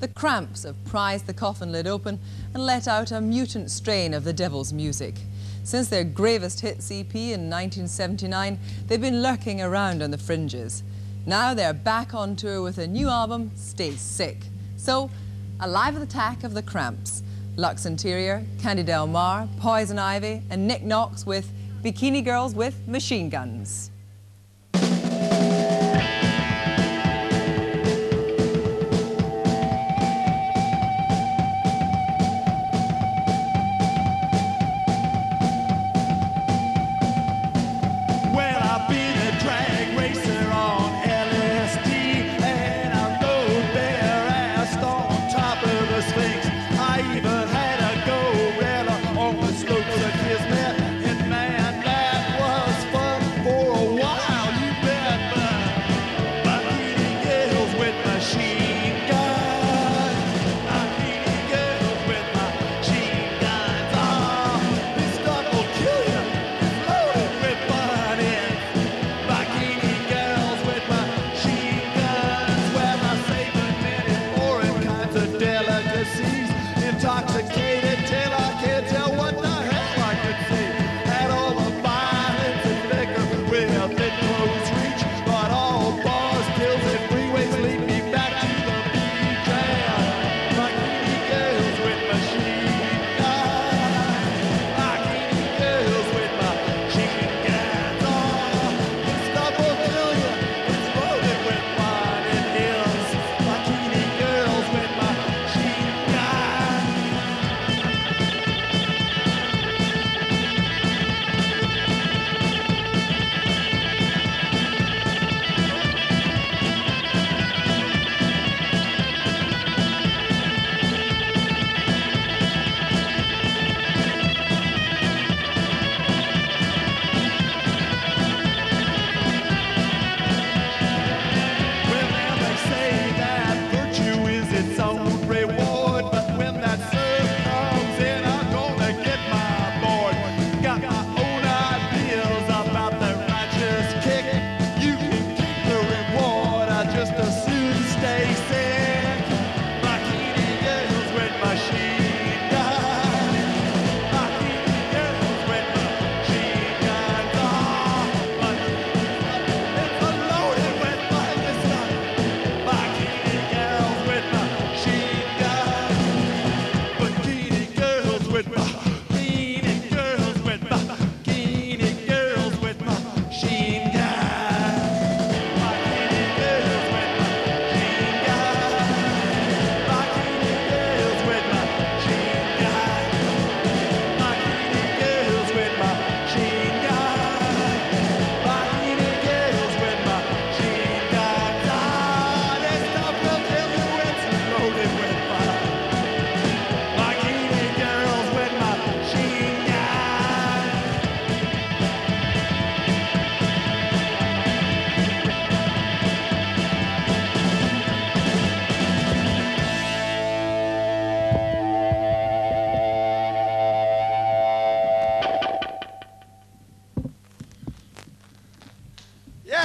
the Cramps have prized the coffin lid open and let out a mutant strain of the devil's music. Since their gravest hits EP in 1979, they've been lurking around on the fringes. Now they're back on tour with a new album, Stay Sick. So, a live attack of the Cramps. Lux Interior, Candy Del Mar, Poison Ivy, and Nick Knox with Bikini Girls with Machine Guns.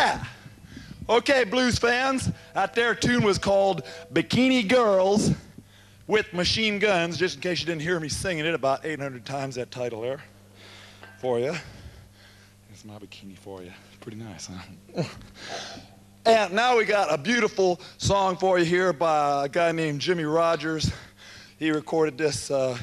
Yeah. Okay, blues fans. That there tune was called Bikini Girls with Machine Guns, just in case you didn't hear me singing it about 800 times that title there for you. It's my bikini for you. Pretty nice, huh? and now we got a beautiful song for you here by a guy named Jimmie Rodgers. He recorded this uh,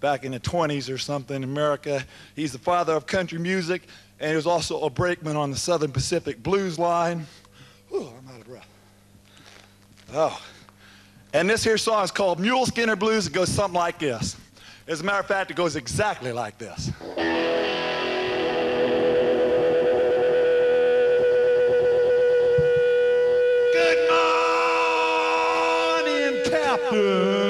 back in the 20s or something in America. He's the father of country music, and he was also a brakeman on the Southern Pacific Blues line. Whew, I'm out of breath. Oh. And this here song is called Mule Skinner Blues. It goes something like this. As a matter of fact, it goes exactly like this. Good morning, Captain.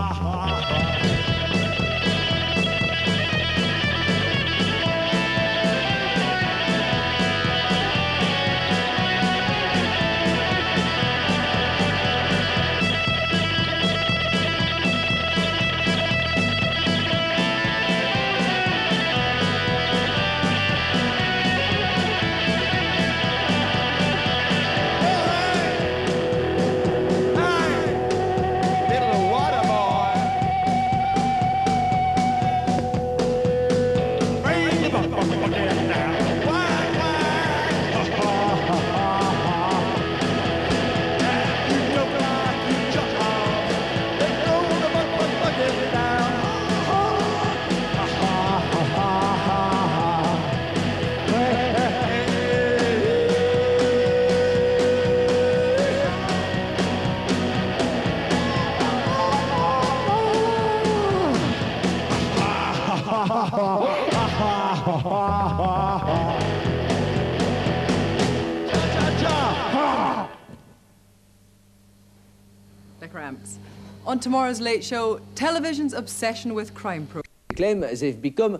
On tomorrow's Late Show, television's obsession with crime programs. claim they've become